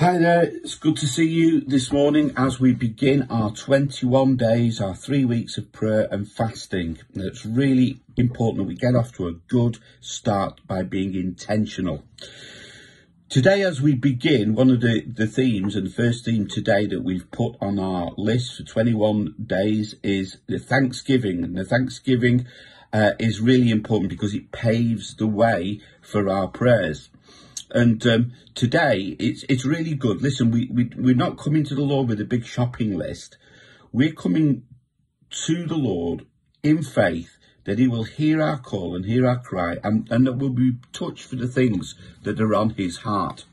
Hi there, it's good to see you this morning as we begin our 21 days, our three weeks of prayer and fasting. It's really important that we get off to a good start by being intentional. Today, as we begin, one of the, the themes and the first theme today that we've put on our list for 21 days is the Thanksgiving. And the Thanksgiving uh, is really important because it paves the way for our prayers. And um, today, it's it's really good. Listen, we, we, we're not coming to the Lord with a big shopping list. We're coming to the Lord in faith that he will hear our call and hear our cry and, and that we'll be touched for the things that are on his heart.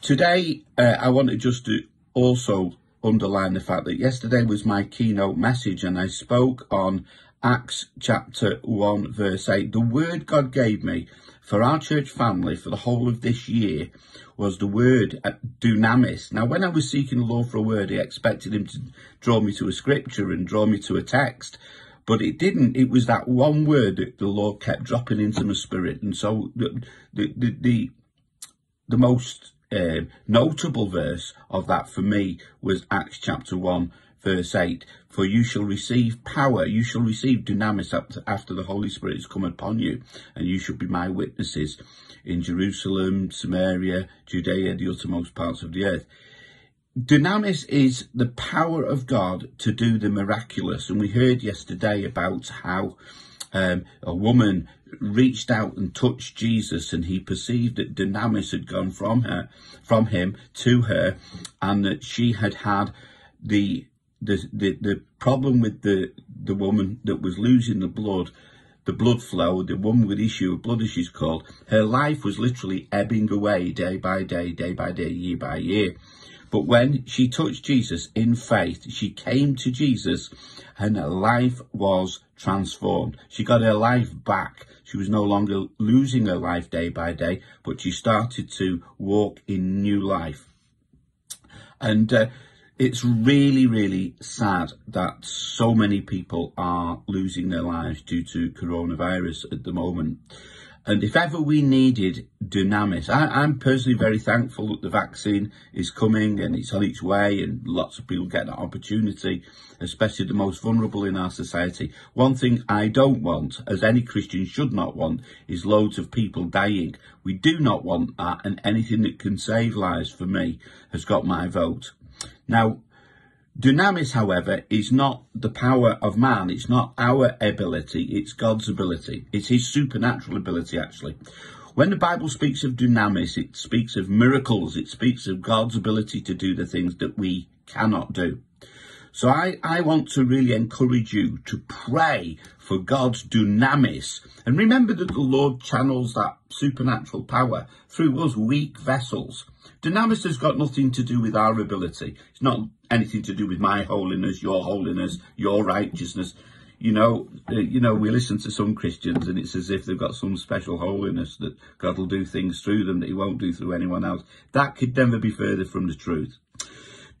Today, uh, I want to just to also underline the fact that yesterday was my keynote message and I spoke on Acts chapter 1 verse 8. The word God gave me for our church family for the whole of this year was the word uh, dunamis. Now, when I was seeking the Lord for a word, I expected him to draw me to a scripture and draw me to a text, but it didn't. It was that one word that the Lord kept dropping into my spirit. And so the, the, the, the, the most uh, notable verse of that for me was Acts chapter 1 verse 8 for you shall receive power you shall receive dunamis after the holy spirit has come upon you and you shall be my witnesses in jerusalem samaria judea the uttermost parts of the earth. Dunamis is the power of god to do the miraculous and we heard yesterday about how um, a woman reached out and touched Jesus and he perceived that dunamis had gone from her from him to her and that she had had the the, the, the problem with the, the woman that was losing the blood, the blood flow, the woman with issue of blood, as she's called, her life was literally ebbing away day by day, day by day, year by year. But when she touched Jesus in faith, she came to Jesus and her life was transformed. She got her life back. She was no longer losing her life day by day, but she started to walk in new life. And uh, it's really, really sad that so many people are losing their lives due to coronavirus at the moment. And if ever we needed dunamis, I, am personally very thankful that the vaccine is coming and it's on its way and lots of people get that opportunity, especially the most vulnerable in our society. One thing I don't want, as any Christian should not want, is loads of people dying. We do not want that and anything that can save lives for me has got my vote. Now, dunamis, however, is not the power of man. It's not our ability. It's God's ability. It's his supernatural ability, actually. When the Bible speaks of dunamis, it speaks of miracles. It speaks of God's ability to do the things that we cannot do. So I, I want to really encourage you to pray for God's dunamis. And remember that the Lord channels that supernatural power through us weak vessels. Dunamis has got nothing to do with our ability. It's not anything to do with my holiness, your holiness, your righteousness. You know, uh, you know, we listen to some Christians and it's as if they've got some special holiness that God will do things through them that he won't do through anyone else. That could never be further from the truth.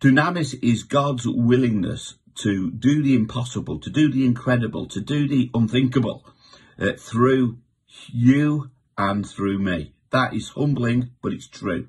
Dunamis is God's willingness to do the impossible, to do the incredible, to do the unthinkable uh, through you and through me. That is humbling, but it's true.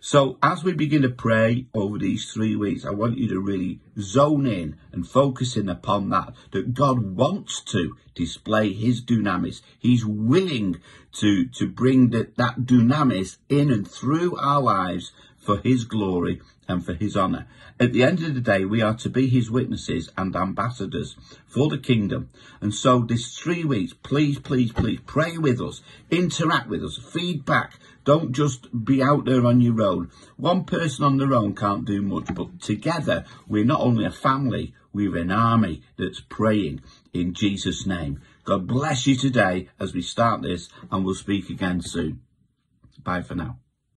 So as we begin to pray over these three weeks, I want you to really zone in and focus in upon that, that God wants to display his dunamis. He's willing to, to bring the, that dunamis in and through our lives for his glory and for his honour. At the end of the day, we are to be his witnesses and ambassadors for the kingdom. And so this three weeks, please, please, please pray with us, interact with us, feedback. Don't just be out there on your own. One person on their own can't do much, but together we're not only a family, we're an army that's praying in Jesus' name. God bless you today as we start this and we'll speak again soon. Bye for now.